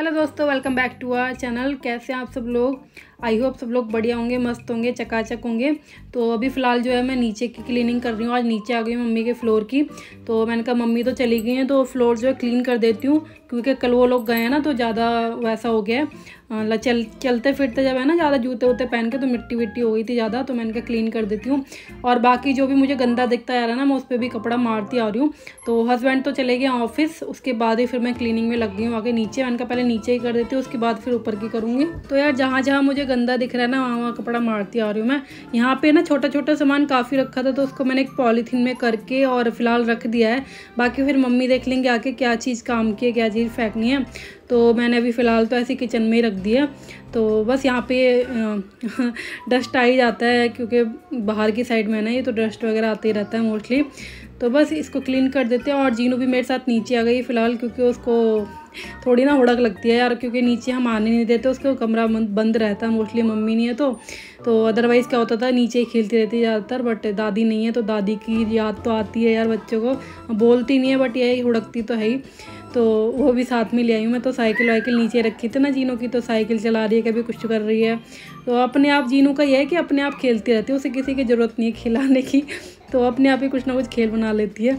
Hello दोस्तों welcome back to our channel कैसे हैं आप सब लोग? आई होप सब लोग बढ़िया होंगे, मस्त होंगे, चकाचक होंगे। तो अभी फ़िलहाल जो है, मैं नीचे की क्लीनिंग कर रही हूँ। आज नीचे आ गई मम्मी के फ्लोर की। तो मैंने कहा, मम्मी तो चली गई हैं तो फ्लोर जो है क्लीन कर देती हूँ, क्योंकि कल वो लोग गए हैं ना तो ज़्यादा वैसा हो गया है। चल चलते फिरते जब है ना ज़्यादा जूते वूते पहन के तो मिट्टी विट्टी हो गई थी ज़्यादा तो मैंने कहा क्लीन कर देती हूँ। और बाकी जो भी मुझे गंदा दिखता आ रहा है ना, मैं उस पर भी कपड़ा मारती आ रही हूँ। तो हस्बैंड तो चले गए ऑफ़िस उसके बाद ही फिर मैं क्लीनिंग में लग गई हूँ आगे नीचे। मैंने कहा पहले नीचे ही कर देती हूँ, उसके बाद फिर ऊपर की करूँगी। तो यार, जहाँ जहाँ मुझे गंदा दिख रहा है ना, वहाँ वहाँ कपड़ा मारती आ रही हूँ मैं। यहाँ पे ना छोटा छोटा सामान काफ़ी रखा था तो उसको मैंने एक पॉलीथीन में करके और फ़िलहाल रख दिया है। बाकी फिर मम्मी देख लेंगे आके क्या चीज़ काम की है, क्या चीज़ फेंकनी है। तो मैंने अभी फ़िलहाल तो ऐसे किचन में ही रख दिया। तो बस यहाँ पे डस्ट आ ही जाता है क्योंकि बाहर की साइड में ना, ये तो डस्ट वगैरह आते ही रहता है मोस्टली। तो बस इसको क्लीन कर देते हैं और जीनू भी मेरे साथ नीचे आ गई फ़िलहाल क्योंकि उसको थोड़ी ना उड़क लगती है यार, क्योंकि नीचे हम आने नहीं देते, उसका कमरा बंद रहता है मोस्टली, मम्मी नहीं है तो। तो अदरवाइज़ क्या होता था, नीचे ही खेलती रहती है ज़्यादातर बट दादी नहीं है तो दादी की याद तो आती है यार बच्चों को। बोलती नहीं है बट यही उड़कती तो है ही। तो वो भी साथ में ले आई हूँ। मैं तो साइकिल वाइकिल नीचे रखी थी ना जीनों की तो साइकिल चला रही है, कभी कुछ कर रही है। तो अपने आप जीनू का यह है कि अपने आप खेलती रहती है, उसे किसी की ज़रूरत नहीं है खिलाने की तो अपने आप ही कुछ ना कुछ खेल बना लेती है।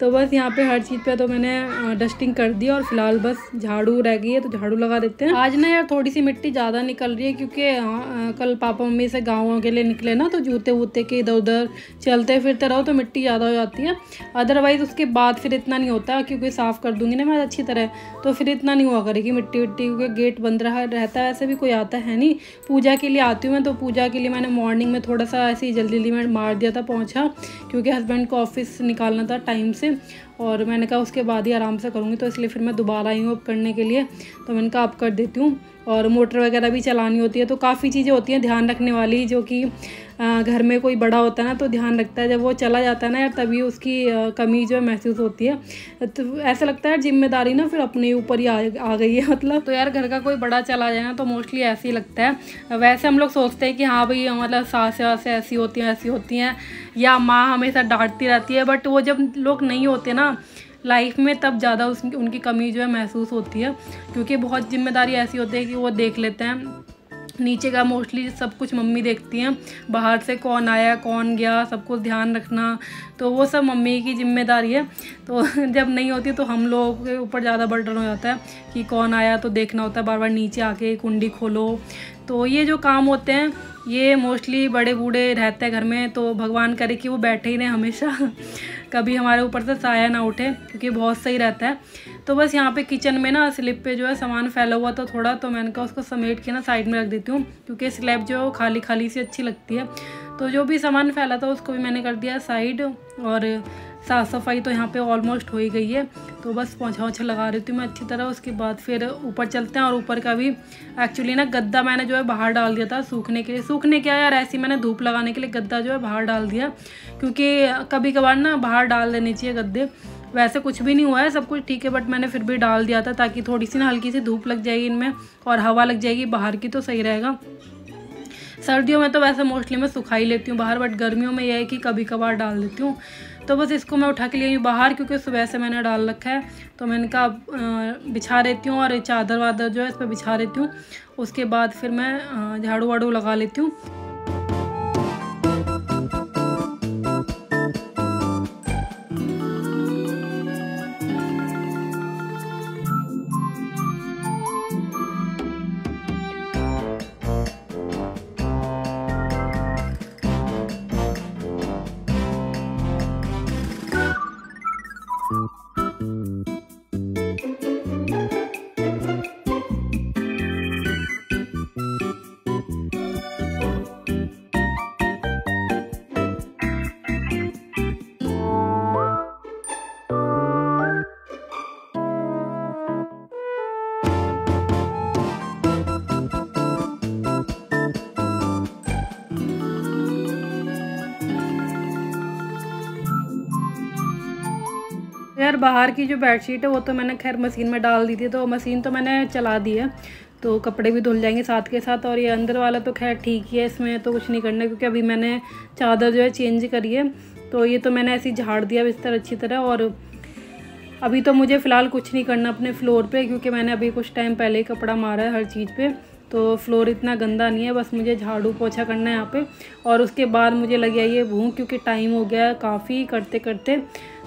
तो बस यहाँ पे हर चीज़ पे तो मैंने डस्टिंग कर दी और फ़िलहाल बस झाड़ू रह गई है तो झाड़ू लगा देते हैं। आज ना यार थोड़ी सी मिट्टी ज़्यादा निकल रही है क्योंकि कल पापा मम्मी से गाँव के लिए निकले ना तो जूते वूते के इधर उधर चलते फिरते रहो तो मिट्टी ज़्यादा हो जाती है। अदरवाइज़ उसके बाद फिर इतना नहीं होता, क्योंकि साफ़ कर दूँगी ना मैं अच्छी तरह तो फिर इतना नहीं हुआ करेगी मिट्टी विट्टी क्योंकि गेट बंद रहा, रहता है, ऐसे भी कोई आता है नहीं। पूजा के लिए आती हूँ मैं तो पूजा के लिए मैंने मॉर्निंग में थोड़ा सा ऐसे ही जल्दी जल्दी मैं मार दिया था पहुँचा क्योंकि हस्बैंड को ऑफ़िस निकालना था टाइम से, और मैंने कहा उसके बाद ही आराम से करूँगी तो इसलिए फिर मैं दोबारा आई हूँ अब करने के लिए तो मैंने कहा अब कर देती हूँ, और मोटर वगैरह भी चलानी होती है तो काफ़ी चीज़ें होती हैं ध्यान रखने वाली, जो कि घर में कोई बड़ा होता है ना तो ध्यान रखता है जब वो चला जाता है ना यार तभी उसकी कमी जो है महसूस होती है। तो ऐसा लगता है ज़िम्मेदारी ना फिर अपने ऊपर ही आ, आ गई है मतलब। तो यार घर का कोई बड़ा चला जाए ना तो मोस्टली ऐसे ही लगता है। वैसे हम लोग सोचते हैं कि हाँ भाई मतलब सास वास ऐसी होती हैं ऐसी होती हैं या माँ हमेशा डांटती रहती है बट वो जब लोग नहीं होते ना लाइफ में तब ज़्यादा उस उनकी कमी जो है महसूस होती है क्योंकि बहुत ज़िम्मेदारी ऐसी होती है कि वो देख लेते हैं। नीचे का मोस्टली सब कुछ मम्मी देखती हैं। बाहर से कौन आया, कौन गया, सब कुछ ध्यान रखना तो वो सब मम्मी की ज़िम्मेदारी है। तो जब नहीं होती तो हम लोगों के ऊपर ज़्यादा बर्डन हो जाता है कि कौन आया तो देखना होता है बार बार नीचे आके कुंडी खोलो। तो ये जो काम होते हैं, ये मोस्टली बड़े बूढ़े रहते हैं घर में तो भगवान करे कि वो बैठे ही रहें हमेशा। कभी हमारे ऊपर से साया ना उठे, क्योंकि बहुत सही रहता है। तो बस यहाँ पे किचन में ना स्लिप पे जो है सामान फैला हुआ था थोड़ा तो मैंने कहा उसको समेट के ना साइड में रख देती हूँ, क्योंकि स्लैब जो है खाली खाली सी अच्छी लगती है। तो जो भी सामान फैला था उसको भी मैंने कर दिया साइड और साफ़ सफ़ाई तो यहाँ पे ऑलमोस्ट हो ही गई है। तो बस पोछा ओछा लगा रही थी मैं अच्छी तरह, उसके बाद फिर ऊपर चलते हैं, और ऊपर का भी एक्चुअली ना गद्दा मैंने जो है बाहर डाल दिया था सूखने के लिए। सूखने क्या यार, ऐसी मैंने धूप लगाने के लिए गद्दा जो है बाहर डाल दिया, क्योंकि कभी कभार ना बाहर डाल देने चाहिए गद्दे। वैसे कुछ भी नहीं हुआ है, सब कुछ ठीक है बट मैंने फिर भी डाल दिया था ताकि थोड़ी सी ना हल्की सी धूप लग जाएगी इनमें और हवा लग जाएगी, बाहर की तो सही रहेगा। सर्दियों में तो वैसे मोस्टली मैं सुखाई लेती हूँ बाहर बट गर्मियों में यह है कि कभी कभार डाल देती हूँ। तो बस इसको मैं उठा के लिए बाहर क्योंकि सुबह से मैंने डाल रखा है। तो मैं इनका बिछा देती हूँ और चादर वादर जो है इस पर बिछा देती हूँ। उसके बाद फिर मैं झाड़ू वाड़ू लगा लेती हूँ। बाहर की जो बेडशीट है, वो तो मैंने खैर मशीन में डाल दी थी तो मशीन तो मैंने चला दी है। तो कपड़े भी धुल जाएँगे साथ के साथ और ये अंदर वाला तो खैर ठीक ही है, इसमें तो कुछ नहीं करना क्योंकि अभी मैंने चादर जो है चेंज करी है। तो ये तो मैंने ऐसी झाड़ दिया बिस्तर अच्छी तरह और अभी तो मुझे फ़िलहाल कुछ नहीं करना अपने फ्लोर पे क्योंकि मैंने अभी कुछ टाइम पहले ही कपड़ा मारा है हर चीज़ पे। तो फ्लोर इतना गंदा नहीं है, बस मुझे झाड़ू पोछा करना है यहाँ पे। और उसके बाद मुझे लग गया ये भूख क्योंकि टाइम हो गया है काफ़ी करते करते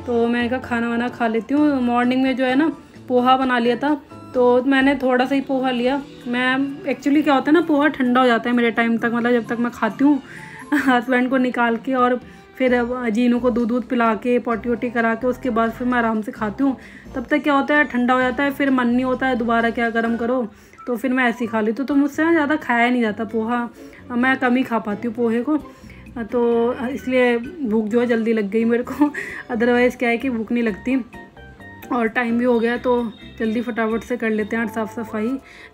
तो मैंने कहा, खाना वाना खा लेती हूँ। मॉर्निंग में जो है ना, पोहा बना लिया था। तो मैंने थोड़ा सा ही पोहा लिया। मैं एक्चुअली क्या होता है ना, पोहा ठंडा हो जाता है मेरे टाइम तक मतलब जब तक मैं खाती हूँ हस्बैंड को निकाल के और फिर जीनू को दूध दूध पिला के पोटी वोटी करा के, उसके बाद फिर मैं आराम से खाती हूँ। तब तक क्या होता है, ठंडा हो जाता है, फिर मन नहीं होता है दोबारा क्या गर्म करो तो फिर मैं ऐसे ही खा लेती हूँ। तो मुझसे ना ज़्यादा खाया नहीं जाता पोहा। मैं कम ही खा पाती हूँ पोहे को। तो इसलिए भूख जो है जल्दी लग गई मेरे को। अदरवाइज़ क्या है कि भूख नहीं लगती। और टाइम भी हो गया तो जल्दी फटाफट से कर लेते हैं साफ़ सफ़ाई।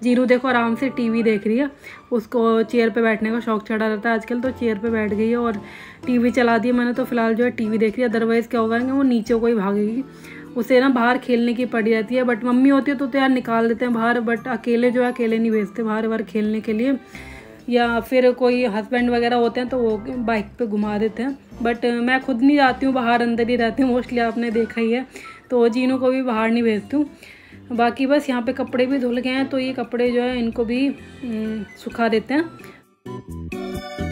जीरू देखो आराम से टीवी देख रही है। उसको चेयर पे बैठने का शौक चढ़ा रहता है आजकल तो चेयर पे बैठ गई है और टीवी चला दी मैंने तो फ़िलहाल जो है टीवी देख रही है। अदरवाइज़ क्या होगा कि वो नीचे को ही भागेगी। उसे ना बाहर खेलने की पड़ी रहती है बट मम्मी होती है तो, तो यार निकाल देते हैं बाहर बट अकेले जो है अकेले नहीं भेजते बाहर बाहर खेलने के लिए। या फिर कोई हस्बैंड वगैरह होते हैं तो वो बाइक पे घुमा देते हैं। बट मैं खुद नहीं जाती हूँ, बाहर अंदर ही रहती हूँ मोस्टली आपने देखा ही है। तो जीनों को भी बाहर नहीं भेजती हूँ। बाकी बस यहाँ पे कपड़े भी धुल गए हैं तो ये कपड़े जो है इनको भी सुखा देते हैं।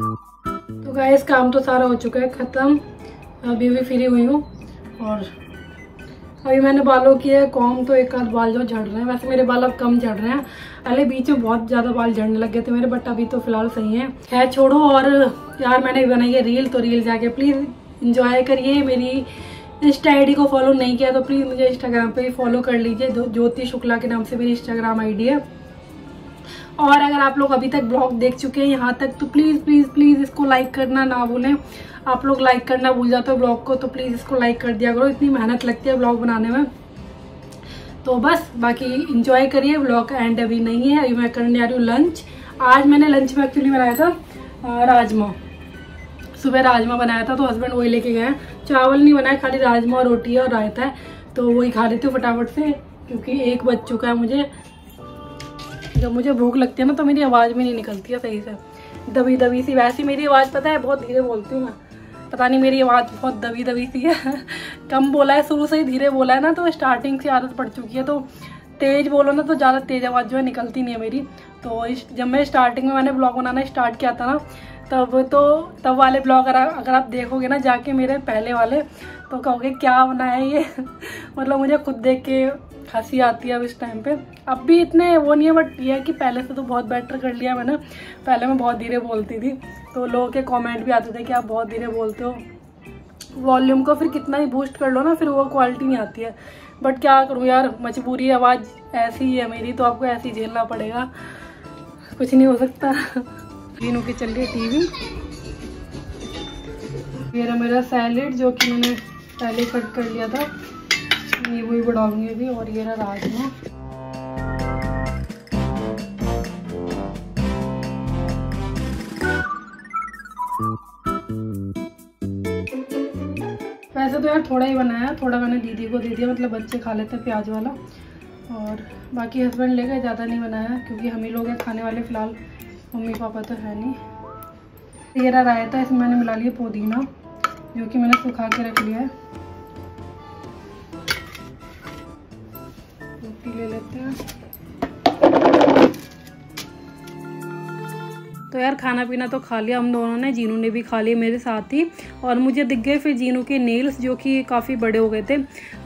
गैस काम तो सारा हो चुका है, ख़त्म। अभी भी फ्री हुई हूँ। और अभी मैंने बालों किया है, कॉम तो एक आध बाल जो झड़ रहे हैं। वैसे मेरे बाल अब कम झड़ रहे हैं। पहले बीच में बहुत ज़्यादा बाल झड़ने लग गए थे मेरे बट अभी तो फ़िलहाल सही है। खैर, छोड़ो, और यार, मैंने बनाई है रील तो रील जाके प्लीज़ इंजॉय करिए। मेरी इंस्टा आई को फॉलो नहीं किया तो प्लीज़ मुझे इंस्टाग्राम पे फॉलो कर लीजिए। ज्योति शुक्ला के नाम से मेरी इंस्टाग्राम आई है। और अगर आप लोग अभी तक ब्लॉग देख चुके हैं यहाँ तक तो प्लीज़ प्लीज़ प्लीज़ इसको लाइक करना ना भूलें। आप लोग लाइक करना भूल जाते हो ब्लॉग को तो प्लीज़ इसको लाइक कर दिया करो। इतनी मेहनत लगती है ब्लॉग बनाने में। तो बस, बाकी इंजॉय करिए ब्लॉग एंड अभी नहीं है, अभी मैं करने आ रही हूँ लंच आज मैंने लंच में एक्चुअली बनाया था राजमा। सुबह राजमा बनाया था तो हस्बैंड वही लेके गए चावल नहीं बनाया, खाली राजमा, रोटी और रायता है। तो वही खा रही थी फटाफट से, क्योंकि एक बज चुका है मुझे। जब मुझे भूख लगती है ना तो मेरी आवाज़ भी नहीं निकलती है सही से। दबी दबी सी, वैसी मेरी आवाज़ पता है, बहुत धीरे बोलती हूँ मैं। पता नहीं मेरी आवाज़ बहुत दबी दबी सी है। कम बोला है, शुरू से ही धीरे बोला है ना तो स्टार्टिंग से आदत पड़ चुकी है तो तेज़ बोलो ना तो ज़्यादा तेज़ आवाज़ जो है निकलती नहीं है मेरी। तो जब मैं स्टार्टिंग में मैंने ब्लॉग बनाना स्टार्ट किया था ना, तब तो तब वाले ब्लॉग अगर आप देखोगे ना, जाके मेरे पहले वाले तो कहोगे, क्या बनाया ये? मतलब मुझे खुद देख के हँसी आती है अब इस टाइम पे। अब भी इतने वो नहीं है बट ये है कि पहले से तो बहुत बेटर कर लिया मैंने। पहले मैं बहुत धीरे बोलती थी। तो लोगों के कमेंट भी आते थे कि आप बहुत धीरे बोलते हो। वॉल्यूम को फिर कितना ही बूस्ट कर लो ना, फिर वो क्वालिटी नहीं आती है। बट क्या करूँ यार, मजबूरी आवाज़ ऐसी ही है मेरी तो आपको ऐसी झेलना पड़ेगा। कुछ नहीं हो सकता। तीनों की चल रही है टीवी ये मेरा सैलेड जो कि मैंने पहले कट कर लिया था। वही बढ़ाऊँगी अभी और ये रहा राजमा। वैसे तो यार थोड़ा ही बनाया, थोड़ा मैंने दीदी को दे दिया मतलब बच्चे खा लेते प्याज वाला। और बाकी हस्बैंड ले गए ज़्यादा नहीं बनाया, क्योंकि हम ही लोग हैं, खाने वाले फ़िलहाल, मम्मी पापा तो है नहीं। ये रहा रायता, इसमें मैंने मिला लिया पुदीना, जो कि मैंने सुखा के रख लिया है। ले लेते हैं। तो यार खाना पीना तो खा लिया। हम दोनों ने जीनू ने भी खा लिया मेरे साथ ही। और मुझे दिख गए फिर जीनू के नेल्स जो कि काफ़ी बड़े हो गए थे।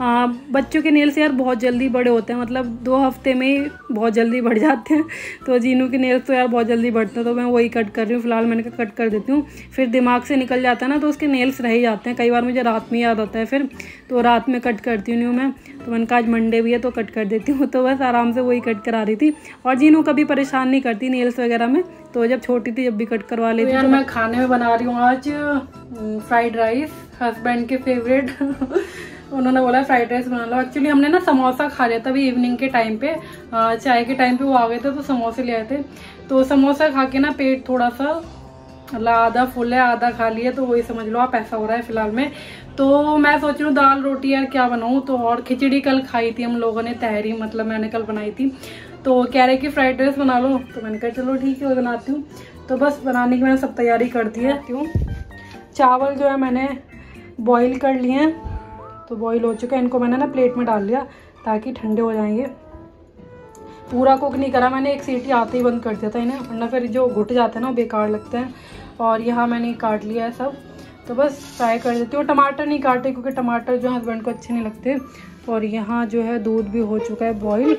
आ, बच्चों के नेल्स यार बहुत जल्दी बड़े होते हैं। मतलब दो हफ़्ते में ही बहुत जल्दी बढ़ जाते हैं। तो जीनू के नेल्स तो यार बहुत जल्दी बढ़ते हैं। तो मैं वही कट कर रही हूँ। फ़िलहाल मैंने कहा कट कर देती हूँ। फिर दिमाग से निकल जाता है ना तो उसके नेल्स रह जाते हैं। कई बार मुझे रात में याद आता है फिर। तो रात में कट करती हूँ मैं। तो मैंने कहा आज मंडे भी है तो कट कर देती हूँ। तो बस आराम से वही कट करा रही थी। और जीनू कभी परेशान नहीं करती नेल्स वगैरह में। तो जब छोटी थी जब भी कट करवा लेती तो यार मैं खाने में बना रही हूँ आज फ्राइड राइस हस्बैंड के फेवरेट उन्होंने बोला फ्राइड राइस बना लो। एक्चुअली हमने ना समोसा खा लिया था अभी इवनिंग के टाइम पे। चाय के टाइम पे वो आ गए थे तो समोसे ले आए थे। तो समोसा खा के ना पेट थोड़ा सा मतलब आधा फुल है आधा खा लिया तो वही समझ लो आप ऐसा हो रहा है फ़िलहाल में। तो मैं सोच रही हूँ दाल रोटी यार क्या बनाऊँ? तो और खिचड़ी कल खाई थी हम लोगों ने तहरी मतलब मैंने कल बनाई थी। तो कह रहे कि फ्राइड राइस बना लो। तो मैंने कहा चलो ठीक है वो बनाती हूँ। तो बस बनाने की मैंने सब तैयारी कर दी है। क्यों चावल जो है मैंने बॉईल कर लिए हैं। तो बॉईल हो चुका है। इनको मैंने ना प्लेट में डाल लिया ताकि ठंडे हो जाएँगे। पूरा कुक नहीं करा मैंने एक सीटी आते ही बंद कर दिया था इन्हें वरना फिर जो घुट जाते हैं ना बेकार लगते हैं। और यहाँ मैंने काट लिया है सब। तो बस फ्राई कर देती हूँ। टमाटर नहीं काटे क्योंकि टमाटर जो हस्बैंड को अच्छे नहीं लगते। और यहाँ जो है दूध भी हो चुका है बॉईल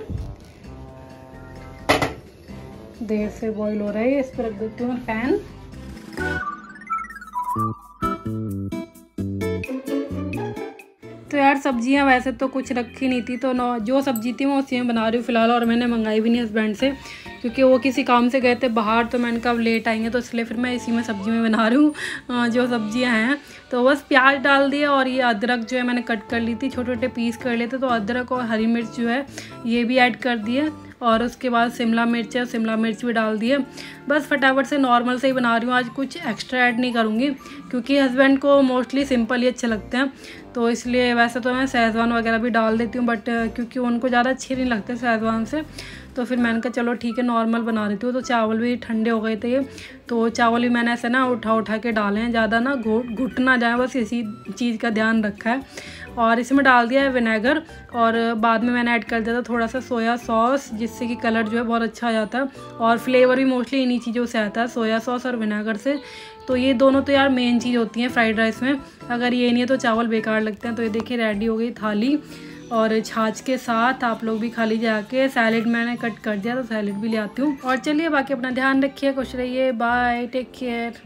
देर से बॉईल हो रहा है, इस पर रख देती हूँ फ़ैन तो यार सब्ज़ियाँ वैसे तो कुछ रखी नहीं थी तो जो सब्ज़ी थी मैं उसी में बना रही हूँ फ़िलहाल, और मैंने मंगाई भी नहीं हस्बैंड से, क्योंकि वो किसी काम से गए थे बाहर तो मैंने कहा लेट आएँगे तो इसलिए फिर मैं इसी में सब्ज़ी में बना रही हूँ जो सब्ज़ियाँ हैं। तो बस प्याज डाल दिया, और ये अदरक जो है मैंने कट कर ली थी छोटे छोटे पीस कर लेते तो अदरक और हरी मिर्च जो है, ये भी ऐड कर दिए। और उसके बाद शिमला मिर्च है, शिमला मिर्च भी डाल दिए बस फटाफट से नॉर्मल से ही बना रही हूँ। आज कुछ एक्स्ट्रा ऐड नहीं करूँगी, क्योंकि हस्बैंड को मोस्टली सिंपल ही अच्छे लगते हैं। तो इसलिए वैसे तो मैं सहजवान वगैरह भी डाल देती हूँ बट क्योंकि उनको ज़्यादा अच्छे नहीं लगते सहजवान से। तो फिर मैंने कहा, चलो ठीक है नॉर्मल बना रही हूँ। तो चावल भी ठंडे हो गए थे तो चावल भी मैंने ऐसे ना उठा उठा के डाले हैं, ज़्यादा ना घुट घुट ना जाए, बस इसी चीज़ का ध्यान रखा है। और इसमें डाल दिया है विनेगर और बाद में मैंने ऐड कर दिया था थोड़ा सा सोया सॉस, जिससे कि कलर जो है बहुत अच्छा आ जाता है। और फ्लेवर भी मोस्टली इन्हीं चीज़ों से आता है, सोया सॉस और विनेगर से। तो ये दोनों तो यार मेन चीज़ होती हैं फ्राइड राइस में। अगर ये नहीं है तो चावल बेकार लगते हैं। तो ये देखिए रेडी हो गई थाली और छाछ के साथ आप लोग भी खा लीजिए आके सैलेड मैंने कट कर दिया तो सैलेड भी ले आती हूँ। और चलिए बाकी अपना ध्यान रखिए, खुश रहिए बाय टेक केयर